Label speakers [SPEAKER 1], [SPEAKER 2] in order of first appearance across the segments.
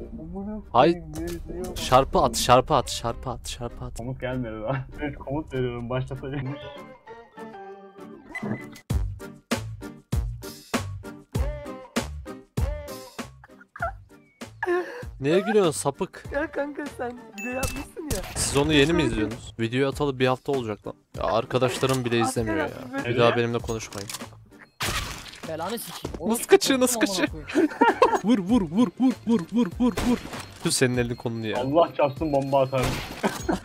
[SPEAKER 1] Amına
[SPEAKER 2] Hay-
[SPEAKER 1] koyayım, ne diyor?
[SPEAKER 2] Şarpı at, şarpı at, şarpı at, şarpı at.
[SPEAKER 1] Komut gelmedi daha. Evet komut veriyorum başlatacağım.
[SPEAKER 2] Neye gülüyorsun sapık?
[SPEAKER 3] Ya kanka sen video yapmışsın ya.
[SPEAKER 2] Siz onu yeni mi izliyorsunuz? Videoyu atalı bir hafta olacak lan. Ya arkadaşlarım bile izlemiyor ya. Bir daha benimle konuşmayın.
[SPEAKER 4] Belanı sikeyim.
[SPEAKER 2] Nasıl kaçıyor, nasıl kaçıyor? Vur vur vur vur vur vur vur vur. Dur senin elini kolunu ya.
[SPEAKER 1] Allah çarpsın bomba atarım.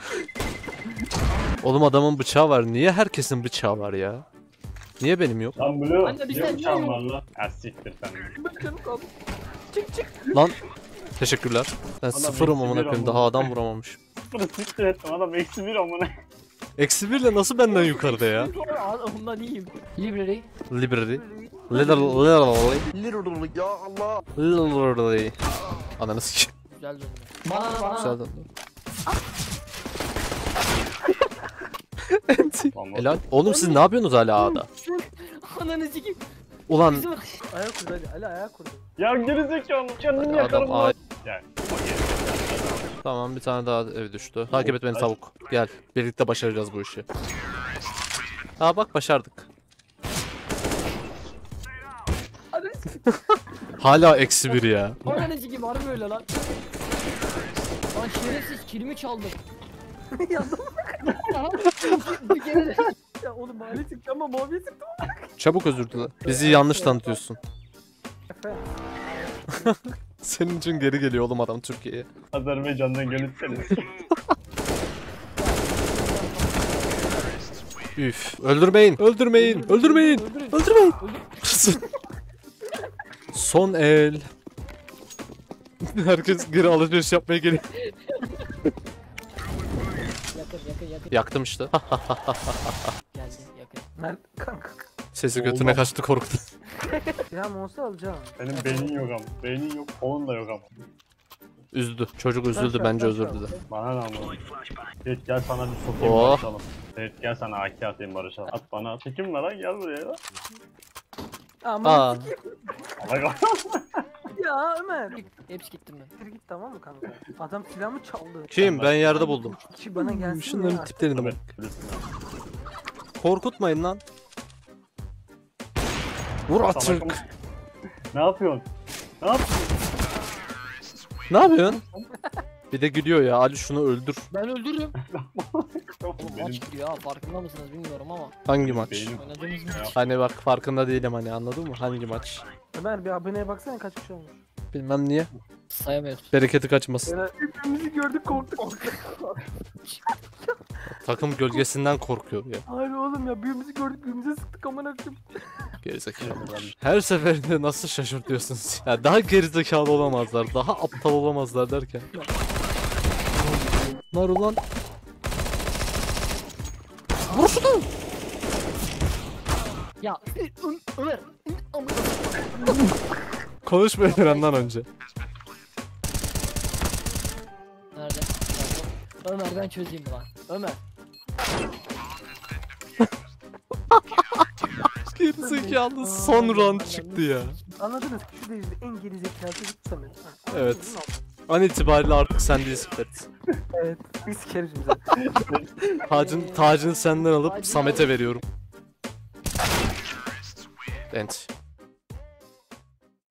[SPEAKER 2] Oğlum adamın bıçağı var. Niye herkesin bıçağı var ya? Niye benim yok?
[SPEAKER 1] Lan Blue.
[SPEAKER 4] Anne,
[SPEAKER 1] bıçağın
[SPEAKER 4] yok?
[SPEAKER 1] var lan? Ha siktir sen.
[SPEAKER 3] Canım kaldı. Çık çık.
[SPEAKER 2] Lan teşekkürler. Ben
[SPEAKER 1] Adam
[SPEAKER 2] sıfırım amına
[SPEAKER 1] bir
[SPEAKER 2] koyayım. Daha adam vuramamış.
[SPEAKER 1] Bunu siktir ettim adam eksi bir amına.
[SPEAKER 2] Eksi birle nasıl benden yukarıda ya?
[SPEAKER 4] Ondan iyiyim. Library.
[SPEAKER 2] Library. Literally.
[SPEAKER 3] Literally ya Allah.
[SPEAKER 2] Literally. Ananı sikeyim.
[SPEAKER 4] Güzel döndü. Bana bana.
[SPEAKER 2] Güzel döndü. Helal. Oğlum siz ne yapıyorsunuz hala A'da?
[SPEAKER 4] Ananı sikeyim.
[SPEAKER 2] Ulan
[SPEAKER 3] Ayak kurdu hadi. Ali ayak kurdu.
[SPEAKER 1] Ya gerizekalı canını
[SPEAKER 2] Adam
[SPEAKER 1] yakarım
[SPEAKER 2] A.
[SPEAKER 1] lan. Gel. o gel.
[SPEAKER 2] Tamam bir tane daha ev düştü. Takip et beni tavuk. Gel. Birlikte başaracağız bu işi. Aa bak başardık. Hala eksi bir ya.
[SPEAKER 4] Ananı sikeyim harbi öyle lan. Lan şerefsiz kilimi çaldı.
[SPEAKER 3] Yandım.
[SPEAKER 4] bir kere de.
[SPEAKER 3] Ya oğlum mavi çıktı ama mavi çıktı.
[SPEAKER 2] Çabuk özür dile. Bizi yanlış tanıtıyorsun. Senin için geri geliyor oğlum adam Türkiye'ye.
[SPEAKER 1] Azerbaycan'dan gelip seni.
[SPEAKER 2] Üf. Öldürmeyin. Öldürmeyin. Öldürmeyin.
[SPEAKER 4] Öldürün.
[SPEAKER 2] Öldürmeyin. Son el. Herkes geri alışveriş yapmaya geliyor.
[SPEAKER 4] Yakın yakın yakın.
[SPEAKER 2] Yaktım işte.
[SPEAKER 4] Geldi yakın.
[SPEAKER 3] Mert kanka.
[SPEAKER 2] Sesi götüne
[SPEAKER 1] Olmaz.
[SPEAKER 2] kaçtı korktu.
[SPEAKER 3] Ya monster alacağım.
[SPEAKER 1] Senin beynin yok ama. Beynin yok. Onun da yok ama.
[SPEAKER 2] Üzdü. Çocuk üzüldü bence özür dile.
[SPEAKER 1] Bana ne ama. Evet gel sana bir sokayım
[SPEAKER 2] Oh.
[SPEAKER 1] barışalım. Evet gel sana AK atayım barışalım. At bana. Çekinme lan gel buraya lan.
[SPEAKER 3] Ama
[SPEAKER 2] Aa.
[SPEAKER 1] Allah
[SPEAKER 3] ya Ömer.
[SPEAKER 4] Hepsi gittim ben.
[SPEAKER 3] Bir git tamam mı kanka? Adam silahımı çaldı.
[SPEAKER 2] Kim? Ben yerde buldum.
[SPEAKER 3] Kişi bana gelsin
[SPEAKER 2] Şunların
[SPEAKER 3] ya.
[SPEAKER 2] tiplerine bak. Korkutmayın lan. Vur atırk.
[SPEAKER 1] Ne yapıyorsun? Ne yapıyorsun?
[SPEAKER 2] Ne yapıyorsun? Bir de gülüyor ya. Ali şunu öldür.
[SPEAKER 4] Ben öldürürüm. Oğlum
[SPEAKER 1] Benim
[SPEAKER 4] maç gidiyor ha farkında mısınız bilmiyorum ama.
[SPEAKER 2] Hangi maç?
[SPEAKER 4] Oynadığımız maç.
[SPEAKER 2] Hani bak farkında değilim hani anladın mı? Hangi maç?
[SPEAKER 3] Ömer bir aboneye baksana kaç kişi olmuş.
[SPEAKER 2] Bilmem niye.
[SPEAKER 4] Sayamıyoruz.
[SPEAKER 2] Bereketi kaçmasın.
[SPEAKER 3] Hepimizi gördük korktuk.
[SPEAKER 2] Takım gölgesinden korkuyor ya.
[SPEAKER 3] Hayır oğlum ya birbirimizi gördük birbirimize sıktık amına koyayım.
[SPEAKER 2] Gerizekalı. Her seferinde nasıl şaşırtıyorsunuz? Ya daha gerizekalı olamazlar, daha aptal olamazlar derken. Nar ulan. Vur şunu.
[SPEAKER 4] Ya Ö- Ömer.
[SPEAKER 2] Konuşma ekranda önce.
[SPEAKER 4] Nerede? Ömer ben çözeyim lan. Ömer.
[SPEAKER 2] Gerizekalı son round çıktı ya.
[SPEAKER 3] Anladınız ki şu devirde en geri zekalı çocuk Samet.
[SPEAKER 2] Evet. An itibariyle artık sendeyiz Ferit.
[SPEAKER 3] Evet. Biz sikeriz bize.
[SPEAKER 2] Tacın, tacını senden alıp Samet'e veriyorum. Ent.